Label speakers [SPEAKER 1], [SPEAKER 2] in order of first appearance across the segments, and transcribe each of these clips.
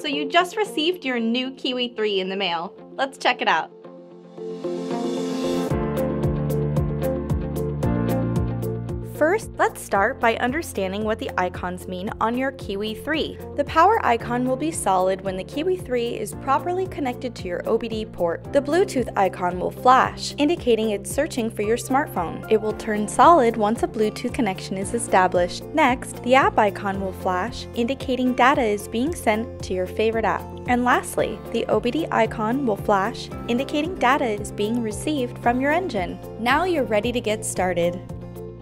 [SPEAKER 1] So you just received your new Kiwi 3 in the mail. Let's check it out. First, let's start by understanding what the icons mean on your Kiwi 3. The power icon will be solid when the Kiwi 3 is properly connected to your OBD port. The Bluetooth icon will flash, indicating it's searching for your smartphone. It will turn solid once a Bluetooth connection is established. Next, the app icon will flash, indicating data is being sent to your favorite app. And lastly, the OBD icon will flash, indicating data is being received from your engine. Now you're ready to get started.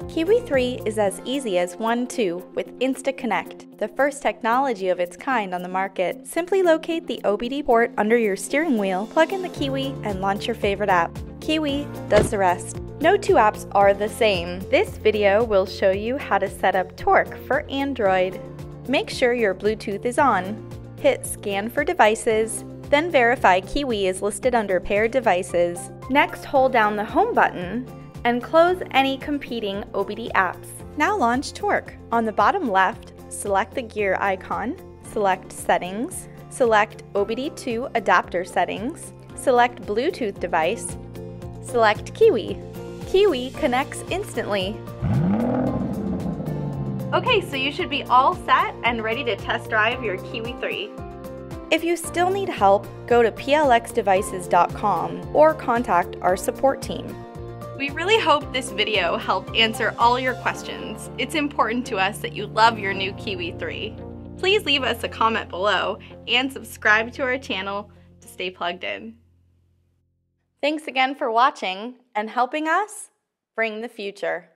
[SPEAKER 1] Kiwi 3 is as easy as 1 2 with InstaConnect, the first technology of its kind on the market. Simply locate the OBD port under your steering wheel, plug in the Kiwi, and launch your favorite app. Kiwi does the rest. No two apps are the same. This video will show you how to set up Torque for Android. Make sure your Bluetooth is on. Hit Scan for Devices, then verify Kiwi is listed under Paired Devices. Next, hold down the Home button and close any competing OBD apps. Now launch Torque. On the bottom left, select the gear icon, select Settings, select OBD2 adapter settings, select Bluetooth device, select Kiwi. Kiwi connects instantly. Okay, so you should be all set and ready to test drive your Kiwi 3. If you still need help, go to plxdevices.com or contact our support team. We really hope this video helped answer all your questions. It's important to us that you love your new Kiwi 3. Please leave us a comment below and subscribe to our channel to stay plugged in. Thanks again for watching and helping us bring the future.